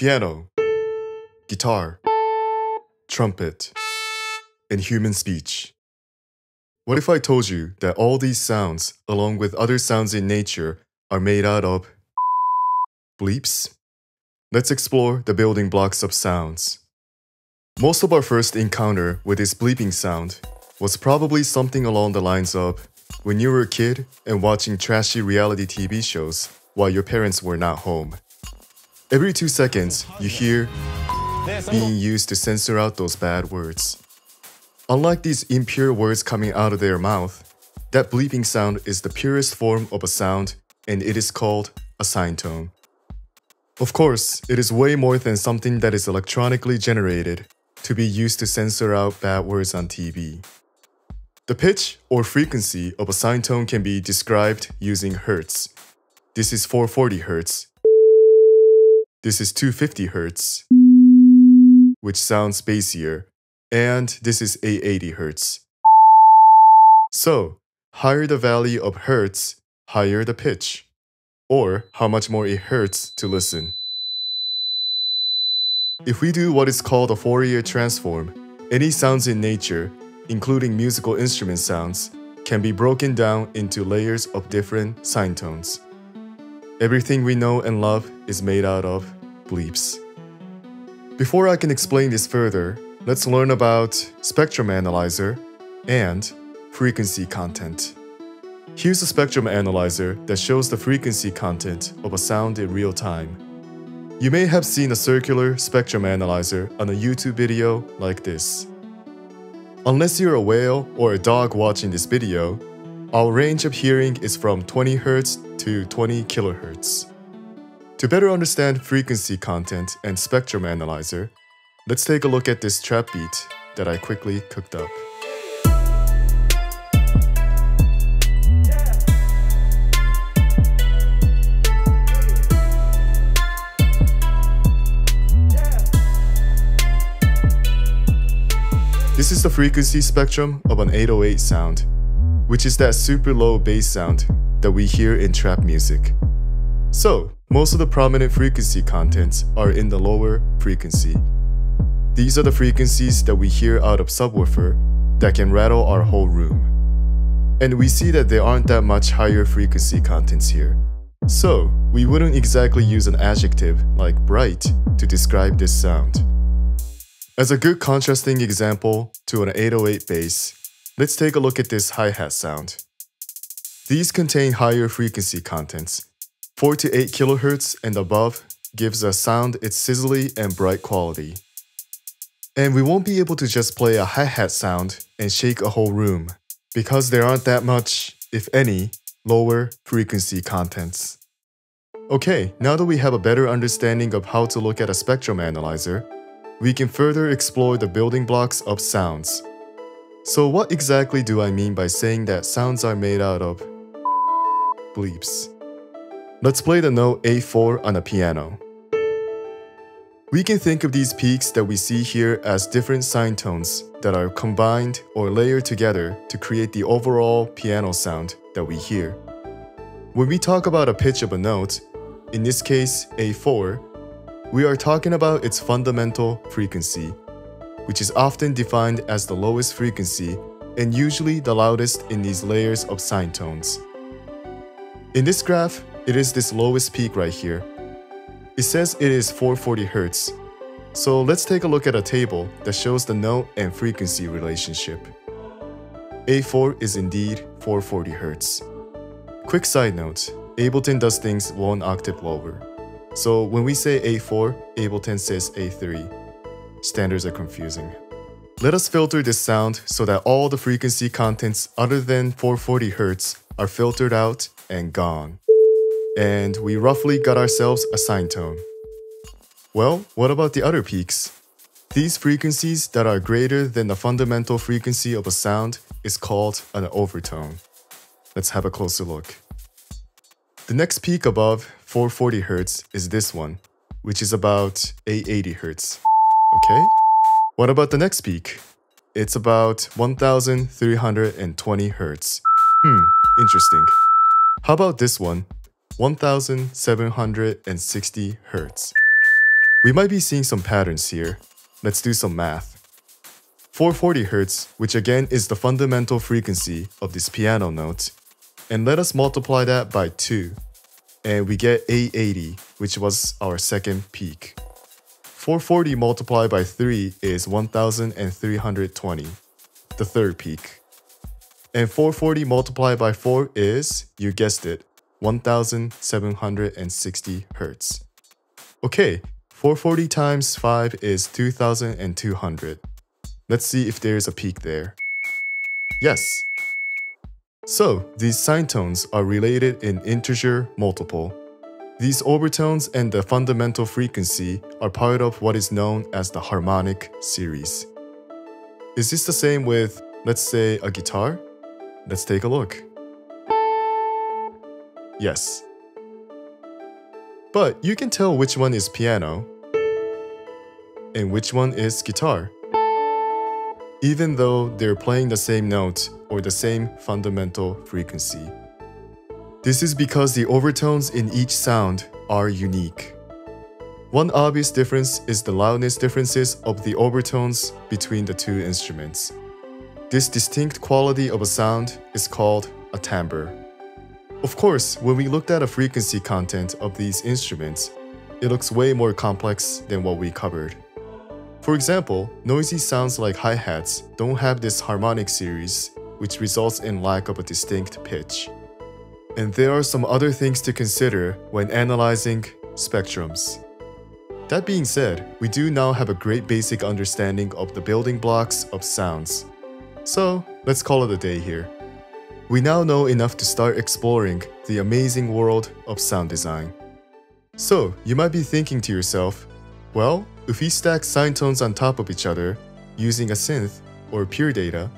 piano, guitar, trumpet, and human speech. What if I told you that all these sounds, along with other sounds in nature, are made out of bleeps? Let's explore the building blocks of sounds. Most of our first encounter with this bleeping sound was probably something along the lines of when you were a kid and watching trashy reality TV shows while your parents were not home. Every two seconds, you hear being used to censor out those bad words. Unlike these impure words coming out of their mouth, that bleeping sound is the purest form of a sound and it is called a sine tone. Of course, it is way more than something that is electronically generated to be used to censor out bad words on TV. The pitch or frequency of a sine tone can be described using hertz. This is 440 hertz. This is 250 hertz, which sounds bassier, and this is 880 hertz. So, higher the value of hertz, higher the pitch, or how much more it hurts to listen. If we do what is called a Fourier transform, any sounds in nature, including musical instrument sounds, can be broken down into layers of different sine tones. Everything we know and love is made out of bleeps. Before I can explain this further, let's learn about spectrum analyzer and frequency content. Here's a spectrum analyzer that shows the frequency content of a sound in real time. You may have seen a circular spectrum analyzer on a YouTube video like this. Unless you're a whale or a dog watching this video, our range of hearing is from 20 Hz to 20 kHz. To better understand frequency content and spectrum analyzer, let's take a look at this trap beat that I quickly cooked up. This is the frequency spectrum of an 808 sound, which is that super low bass sound that we hear in trap music. So, most of the prominent frequency contents are in the lower frequency. These are the frequencies that we hear out of subwoofer that can rattle our whole room. And we see that there aren't that much higher frequency contents here. So, we wouldn't exactly use an adjective like bright to describe this sound. As a good contrasting example to an 808 bass, let's take a look at this hi-hat sound. These contain higher frequency contents. 4 to 8 kHz and above gives a sound its sizzly and bright quality. And we won't be able to just play a hi-hat sound and shake a whole room, because there aren't that much, if any, lower frequency contents. Okay, now that we have a better understanding of how to look at a spectrum analyzer, we can further explore the building blocks of sounds. So what exactly do I mean by saying that sounds are made out of bleeps? Let's play the note A4 on a piano. We can think of these peaks that we see here as different sine tones that are combined or layered together to create the overall piano sound that we hear. When we talk about a pitch of a note, in this case A4, we are talking about its fundamental frequency, which is often defined as the lowest frequency and usually the loudest in these layers of sine tones. In this graph, it is this lowest peak right here. It says it is 440 Hz, so let's take a look at a table that shows the note and frequency relationship. A4 is indeed 440 Hz. Quick side note, Ableton does things one octave lower. So when we say A4, Ableton says A3. Standards are confusing. Let us filter this sound so that all the frequency contents other than 440 Hz are filtered out and gone. And we roughly got ourselves a sine tone. Well, what about the other peaks? These frequencies that are greater than the fundamental frequency of a sound is called an overtone. Let's have a closer look. The next peak above 440 Hz is this one, which is about 880 Hz. Okay? What about the next peak? It's about 1320 Hz. Hmm, interesting. How about this one? 1760 Hz. We might be seeing some patterns here. Let's do some math. 440 Hz, which again is the fundamental frequency of this piano note, and let us multiply that by 2, and we get 880, which was our second peak. 440 multiplied by 3 is 1320, the third peak. And 440 multiplied by 4 is, you guessed it, 1760 Hz. Okay, 440 times 5 is 2200. Let's see if there's a peak there. Yes. So, these sine tones are related in integer multiple. These overtones and the fundamental frequency are part of what is known as the harmonic series. Is this the same with, let's say, a guitar? Let's take a look. Yes. But you can tell which one is piano and which one is guitar, even though they're playing the same note or the same fundamental frequency. This is because the overtones in each sound are unique. One obvious difference is the loudness differences of the overtones between the two instruments. This distinct quality of a sound is called a timbre. Of course, when we looked at a frequency content of these instruments, it looks way more complex than what we covered. For example, noisy sounds like hi-hats don't have this harmonic series, which results in lack of a distinct pitch. And there are some other things to consider when analyzing spectrums. That being said, we do now have a great basic understanding of the building blocks of sounds. So, let's call it a day here. We now know enough to start exploring the amazing world of sound design. So, you might be thinking to yourself, well, if we stack sine tones on top of each other, using a synth or pure data,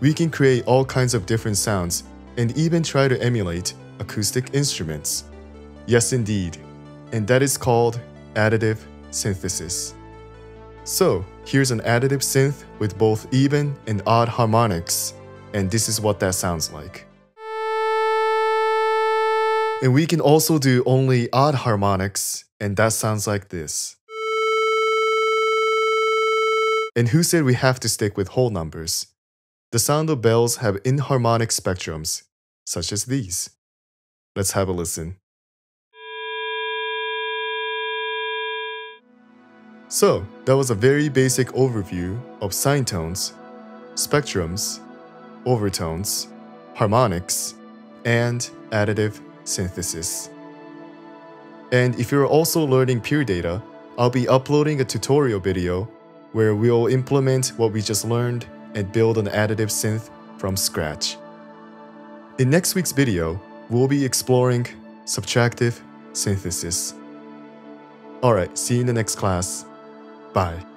we can create all kinds of different sounds and even try to emulate acoustic instruments. Yes, indeed. And that is called additive synthesis. So, here's an additive synth with both even and odd harmonics, and this is what that sounds like. And we can also do only odd harmonics, and that sounds like this. And who said we have to stick with whole numbers? The sound of bells have inharmonic spectrums, such as these. Let's have a listen. So, that was a very basic overview of sine tones, spectrums, overtones, harmonics, and additive synthesis. And if you're also learning pure data, I'll be uploading a tutorial video where we'll implement what we just learned and build an additive synth from scratch. In next week's video, we'll be exploring subtractive synthesis. Alright, see you in the next class. Bye.